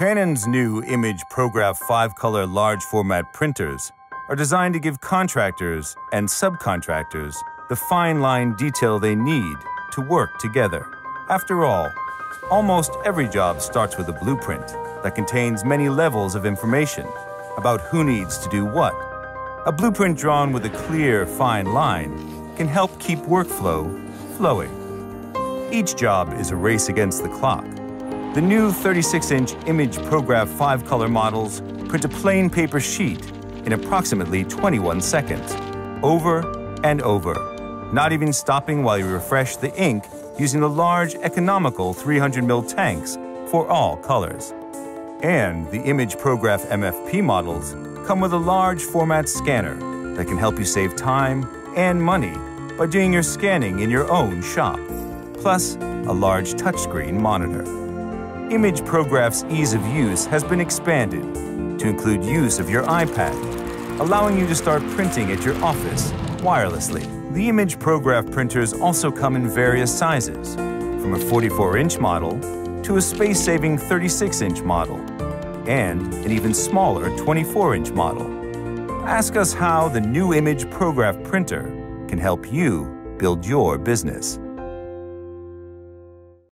Canon's new imagePROGRAF 5 color large format printers are designed to give contractors and subcontractors the fine line detail they need to work together. After all, almost every job starts with a blueprint that contains many levels of information about who needs to do what. A blueprint drawn with a clear, fine line can help keep workflow flowing. Each job is a race against the clock. The new 36-inch imagePROGRAF 5-color models print a plain paper sheet in approximately 21 seconds, over and over, not even stopping while you refresh the ink using the large, economical 300ml tanks for all colors. And the imagePROGRAF MFP models come with a large format scanner that can help you save time and money by doing your scanning in your own shop, plus a large touchscreen monitor. imagePROGRAF's ease of use has been expanded to include use of your iPad, allowing you to start printing at your office wirelessly. The imagePROGRAF printers also come in various sizes, from a 44-inch model to a space-saving 36-inch model, and an even smaller 24-inch model. Ask us how the new imagePROGRAF printer can help you build your business.